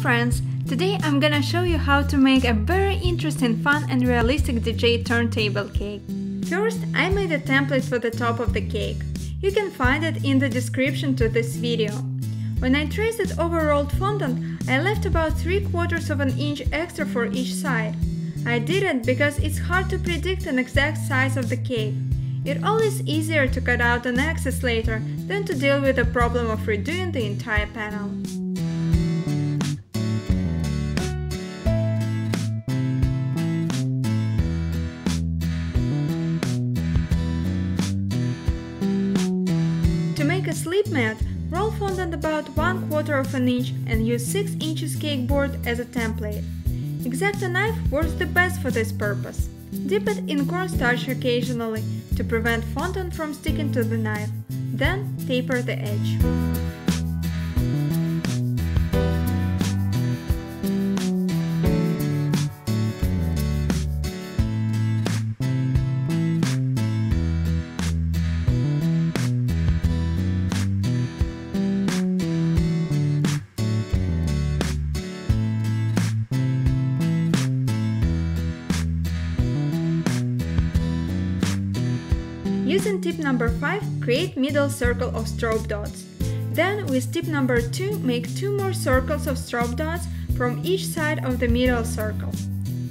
friends! Today I'm gonna show you how to make a very interesting, fun and realistic DJ turntable cake. First, I made a template for the top of the cake. You can find it in the description to this video. When I traced it over rolled fondant, I left about 3 quarters of an inch extra for each side. I did it because it's hard to predict an exact size of the cake. It's always easier to cut out an excess later than to deal with the problem of redoing the entire panel. About 1 quarter of an inch and use 6 inches cake board as a template. X-Acto knife works the best for this purpose. Dip it in cornstarch occasionally to prevent fondant from sticking to the knife, then taper the edge. Tip number 5, create middle circle of strobe dots. Then with tip number 2, make 2 more circles of strobe dots from each side of the middle circle.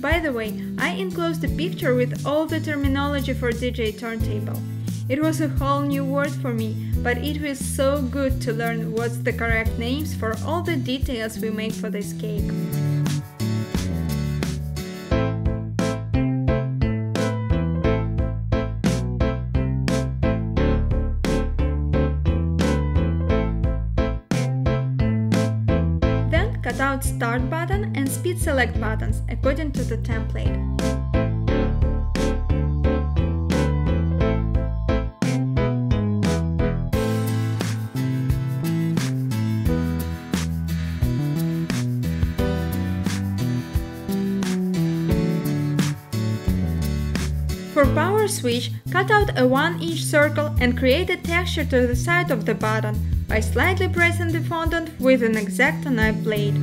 By the way, I enclosed a picture with all the terminology for DJ turntable. It was a whole new word for me, but it was so good to learn what's the correct names for all the details we make for this cake. Start button and Speed Select buttons according to the template. For power switch, cut out a 1 inch circle and create a texture to the side of the button by slightly pressing the fondant with an X-Acto knife blade.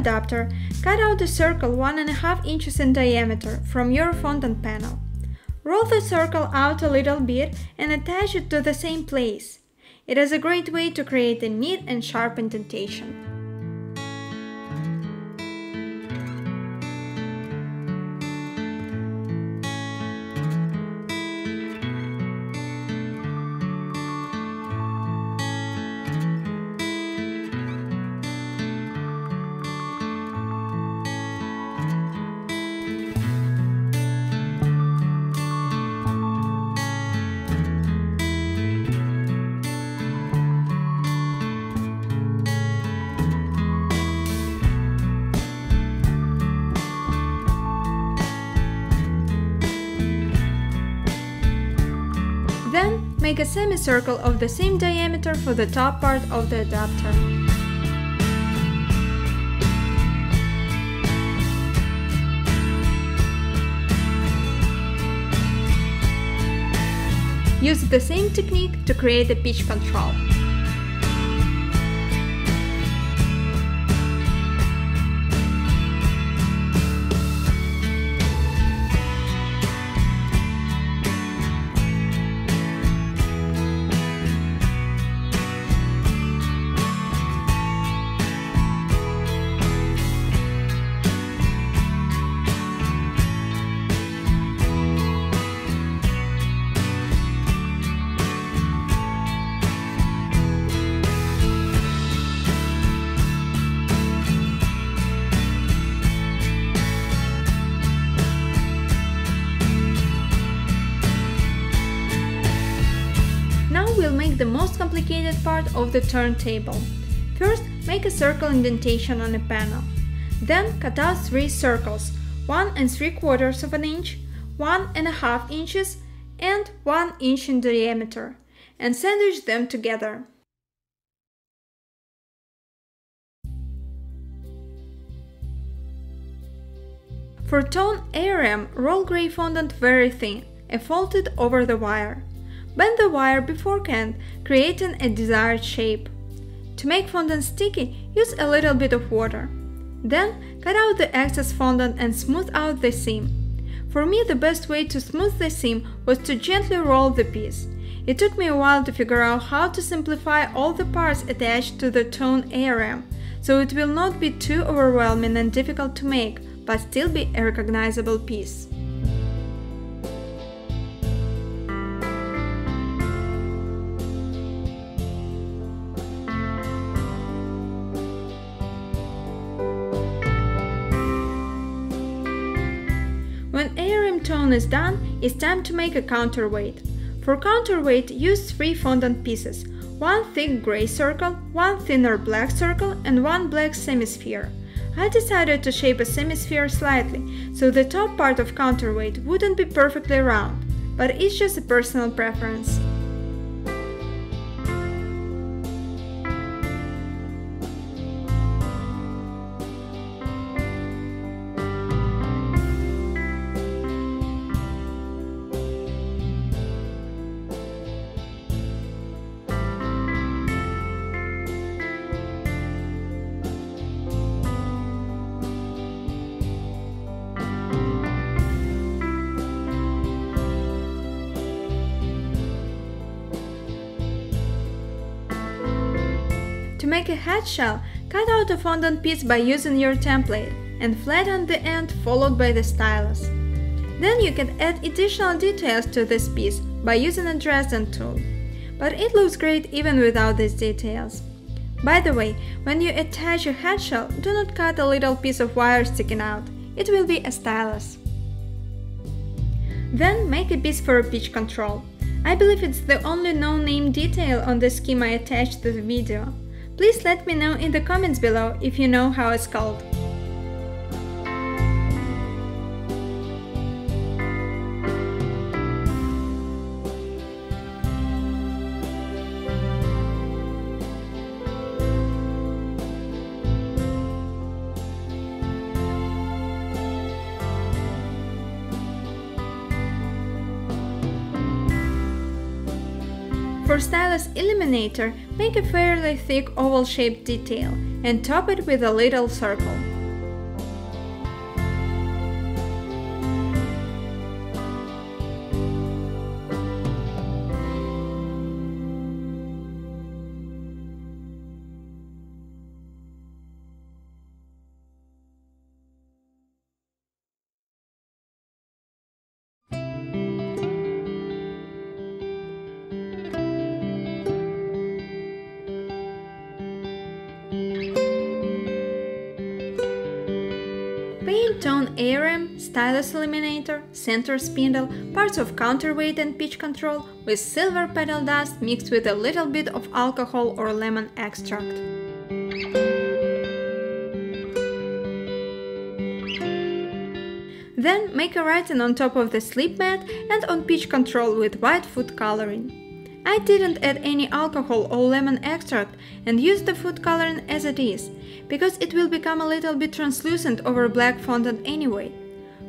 Adapter, cut out the circle 1.5 inches in diameter from your fondant panel. Roll the circle out a little bit and attach it to the same place. It is a great way to create a neat and sharp indentation. Then make a semicircle of the same diameter for the top part of the adapter. Use the same technique to create a pitch control. Part of the turntable. First, make a circle indentation on a panel. Then cut out three circles, 1 and 3 quarters of an inch, 1 and a half inches, and 1 inch in diameter, and sandwich them together. For tone ARM, roll gray fondant very thin and fold it over the wire. Bend the wire beforehand, creating a desired shape. To make fondant sticky, use a little bit of water. Then, cut out the excess fondant and smooth out the seam. For me, the best way to smooth the seam was to gently roll the piece. It took me a while to figure out how to simplify all the parts attached to the tone arm, so it will not be too overwhelming and difficult to make, but still be a recognizable piece. When ARM tone is done, it's time to make a counterweight. For counterweight, use three fondant pieces, one thick gray circle, one thinner black circle, and one black semisphere. I decided to shape a semisphere slightly, so the top part of counterweight wouldn't be perfectly round, but it's just a personal preference. Make a head shell, cut out a fondant piece by using your template and flatten the end followed by the stylus. Then you can add additional details to this piece by using a Dresden tool. But it looks great even without these details. By the way, when you attach your head shell, do not cut a little piece of wire sticking out. It will be a stylus. Then make a piece for a pitch control. I believe it's the only no-name detail on the scheme I attached to the video. Please let me know in the comments below if you know how it's called. For stylus illuminator, make a fairly thick oval-shaped detail and top it with a little circle. ARM, stylus illuminator, center spindle, parts of counterweight and pitch control with silver petal dust mixed with a little bit of alcohol or lemon extract. Then make a writing on top of the slip mat and on pitch control with white food coloring. I didn't add any alcohol or lemon extract and used the food coloring as it is, because it will become a little bit translucent over black fondant anyway.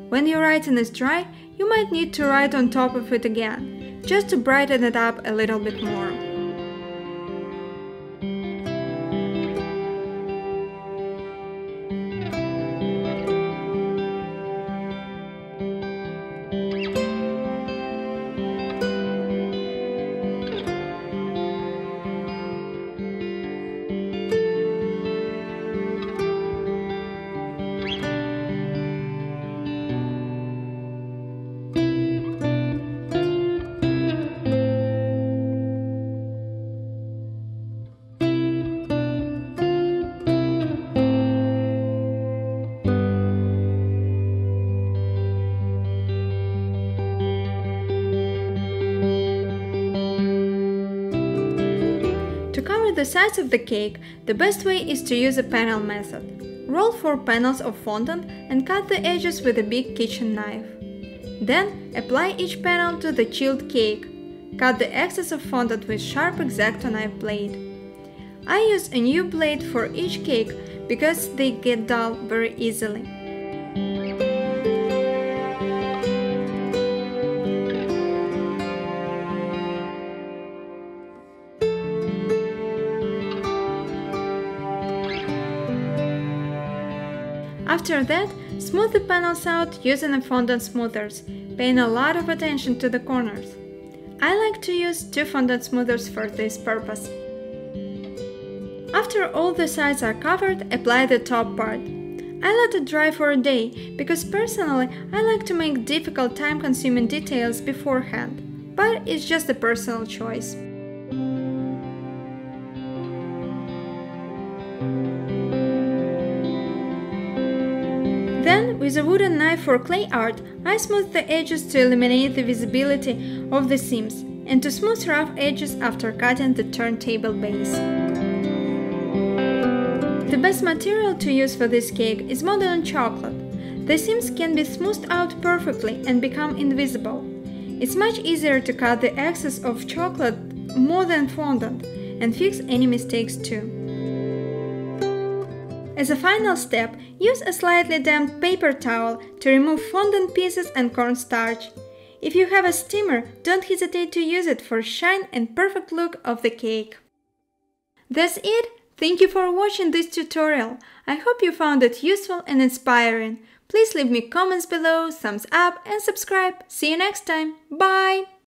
When your writing is dry, you might need to write on top of it again, just to brighten it up a little bit more. The sides of the cake, the best way is to use a panel method. Roll 4 panels of fondant and cut the edges with a big kitchen knife. Then apply each panel to the chilled cake. Cut the excess of fondant with sharp X-Acto knife blade. I use a new blade for each cake because they get dull very easily. After that, smooth the panels out using a fondant smoothers, paying a lot of attention to the corners. I like to use two fondant smoothers for this purpose. After all the sides are covered, apply the top part. I let it dry for a day because personally I like to make difficult time consuming details beforehand, but it's just a personal choice. With a wooden knife for clay art, I smooth the edges to eliminate the visibility of the seams and to smooth rough edges after cutting the turntable base. The best material to use for this cake is modeling chocolate. The seams can be smoothed out perfectly and become invisible. It's much easier to cut the excess of chocolate more than fondant and fix any mistakes too. As a final step, use a slightly damp paper towel to remove fondant pieces and cornstarch. If you have a steamer, don't hesitate to use it for shine and perfect look of the cake. That's it! Thank you for watching this tutorial. I hope you found it useful and inspiring. Please leave me comments below, thumbs up and subscribe. See you next time. Bye!